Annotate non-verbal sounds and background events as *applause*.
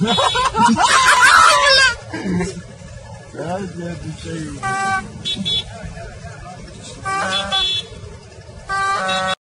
*laughs* Я тебе отвечаю.